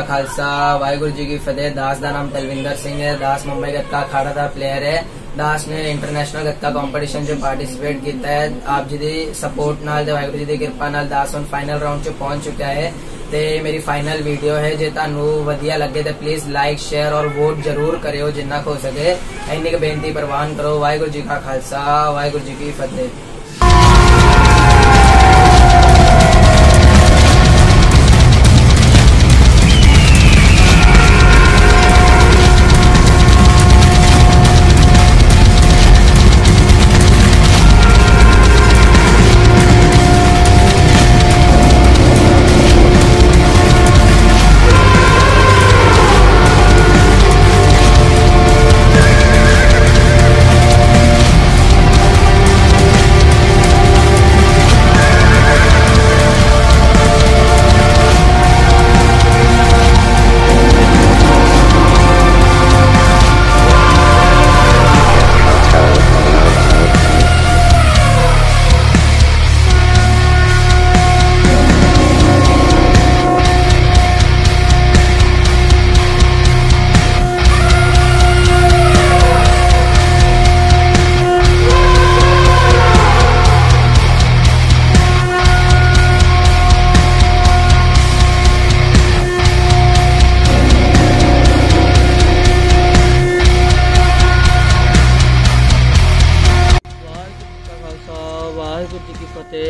ਖਾਲਸਾ ਵਾਹਿਗੁਰੂ ਜੀ ਕੀ ਫਤਿਹ ਦਾਸ ਦਾ ਨਾਮ ਤਲਵਿੰਦਰ ਸਿੰਘ ਹੈ ਦਾਸ ਮੁੰਬਈ ਗੱਤਕਾ ਅਖਾੜਾ ਦਾ ਪਲੇਅਰ ਹੈ ਦਾਸ ਨੇ ਇੰਟਰਨੈਸ਼ਨਲ ਗੱਤਕਾ ਕੰਪੀਟੀਸ਼ਨ 'ਚ ਪਾਰਟਿਸਿਪੇਟ ਕੀਤਾ ਹੈ ਆਪ ਜੀ ਦੀ ਸਪੋਰਟ ਨਾਲ ਤੇ ਵਾਹਿਗੁਰੂ ਜੀ ਦੀ ਕਿਰਪਾ ਨਾਲ ਦਾਸ ਹੁਣ ਫਾਈਨਲ ਰਾਉਂਡ 'ਚ ਪਹੁੰਚ ਚੁੱਕਾ ਹੈ ਤੇ ਮੇਰੀ ਫਾਈਨਲ ਵੀਡੀਓ ਹੈ ਜੇ ਤੁਹਾਨੂੰ ਵਧੀਆ ਲੱਗੇ ਤੇ ਪਲੀਜ਼ ਲਾਈਕ ਸ਼ੇਅਰ ਔਰ ਵੋਟ ਜ਼ਰੂਰ ਕਰਿਓ ਜਿੰਨਾ ਕੁ ਹੋ ਸਕੇ ਇੰਨੀ ਕੁ ਬੇਨਤੀ ਪ੍ਰਵਾਨ ਕਰੋ ਵਾਹਿਗੁਰੂ ਜੀ ਕਾ ਖਾਲਸਾ ਵਾਹਿਗੁਰੂ ਜੀ ਕੀ ਫਤਿਹ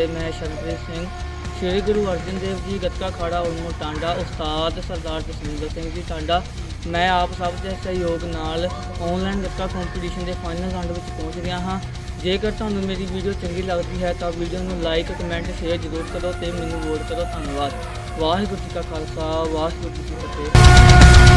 ਕੀ ਮੈਂ ਸ਼ਰਨਪ੍ਰੀਤ ਸਿੰਘ। ਸ੍ਰੀ ਗੁਰੂ ਅਰਜਨ ਦੇਵ ਜੀ, ਗੱਤਕਾ ਖਾੜਾ ਉਲਮੋ ਟਾਂਡਾ, ਉਸਤਾਦ ਸਰਦਾਰ ਜਸਵਿੰਦਰ ਸਿੰਘ ਜੀ ਟਾਂਡਾ। ਮੈਂ ਆਪ ਸਭ ਦੇ ਸਹਿਯੋਗ ਨਾਲ ਆਨਲਾਈਨ ਗੱਤਕਾ ਕੰਪੀਟੀਸ਼ਨ ਦੇ ਫਾਈਨਲ ਰਾਉਂਡ ਵਿੱਚ ਪਹੁੰਚ ਗਿਆ ਹਾਂ। ਜੇਕਰ ਤੁਹਾਨੂੰ ਮੇਰੀ ਵੀਡੀਓ ਚੰਗੀ ਲੱਗਦੀ ਹੈ ਤਾਂ ਵੀਡੀਓ ਨੂੰ ਲਾਈਕ ਕਮੈਂਟ ਸ਼ੇਅਰ ਜ਼ਰੂਰ ਕਰੋ ਤੇ ਮੈਨੂੰ ਵੋਟ ਕਰੋ। ਧੰਨਵਾਦ। ਵਾਹਿਗੁਰੂ ਜੀ ਕਾ ਖਾਲਸਾ, ਵਾਹਿਗੁਰੂ ਜੀ ਕੀ ਫਤਿਹ।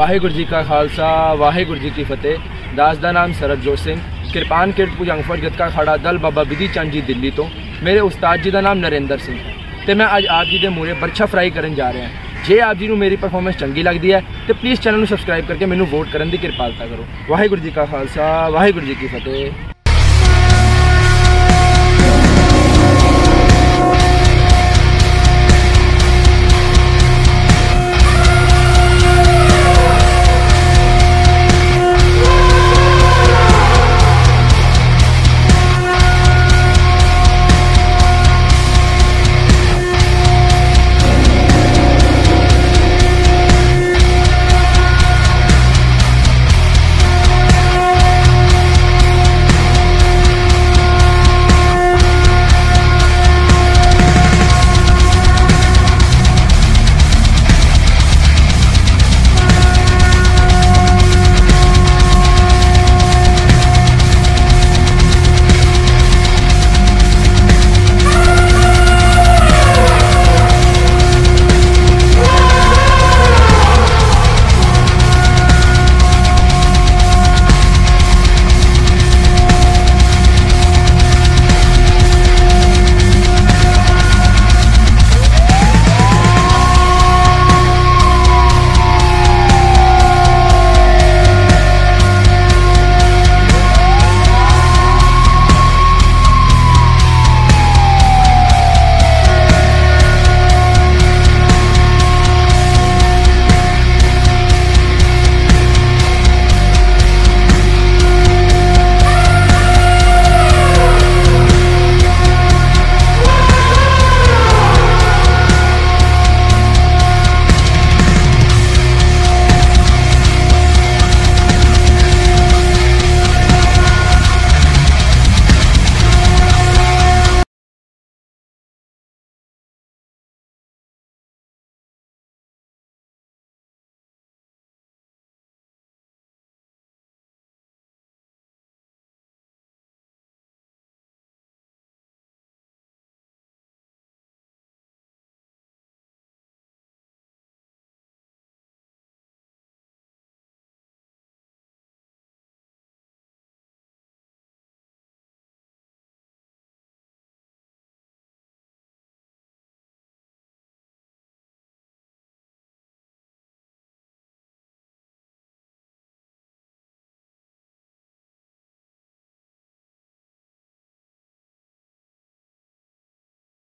ਵਾਹਿਗੁਰੂ ਜੀ ਕਾ ਖਾਲਸਾ, ਵਾਹਿਗੁਰੂ ਜੀ ਕੀ ਫਤਿਹ। ਦਾਸ ਦਾ ਨਾਮ ਸਰਬਜੋਤ ਸਿੰਘ, ਕਿਰਪਾਨ ਕਿਰਤ ਜੰਗਫੜ ਗਤਕਾ ਖੜਾ ਦਲ ਬਾਬਾ ਬਿਧੀ ਚੰਦ ਜੀ ਦਿੱਲੀ ਤੋਂ। ਮੇਰੇ ਉਸਤਾਦ ਜੀ ਦਾ ਨਾਮ ਨਰਿੰਦਰ ਸਿੰਘ ਹੈ ਤੇ ਮੈਂ ਅੱਜ ਆਪ ਜੀ ਦੇ ਮੂਹਰੇ ਬਰਛਾ ਫਰਾਈ ਕਰਨ ਜਾ ਰਿਹਾ ਹਾਂ। ਜੇ ਆਪ ਜੀ ਨੂੰ ਮੇਰੀ ਪਰਫਾਰਮੈਂਸ ਚੰਗੀ ਲੱਗਦੀ ਹੈ, ਤੇ ਪਲੀਜ਼ ਚੈਨਲ ਨੂੰ ਸਬਸਕ੍ਰਾਈਬ ਕਰਕੇ ਮੈਨੂੰ ਵੋਟ ਕਰਨ ਦੀ ਕਿਰਪਾਲਤਾ ਕਰੋ। ਵਾਹਿਗੁਰੂ ਜੀ ਕਾ ਖਾਲਸਾ, ਵਾਹਿਗੁਰੂ ਜੀ ਕੀ ਫਤਿਹ।